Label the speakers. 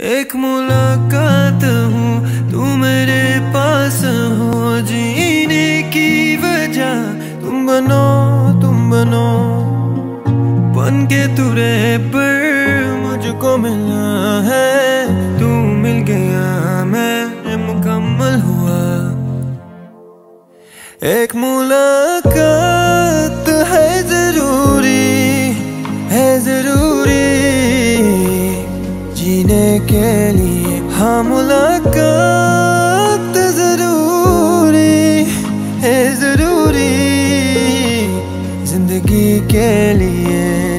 Speaker 1: एक मुलाकात हो, तू मेरे पास हो, जीने की वजह। तुम बनो तुम बनो, बन के तुरे पर मुझको मिला है। तू मिल गया, मैं मुकम्मल हुआ। एक मुलाकात है ज़रूरी है ज़रूरी जीने के लिए हाँ मुलाकात ज़रूरी है ज़रूरी ज़िंदगी के लिए।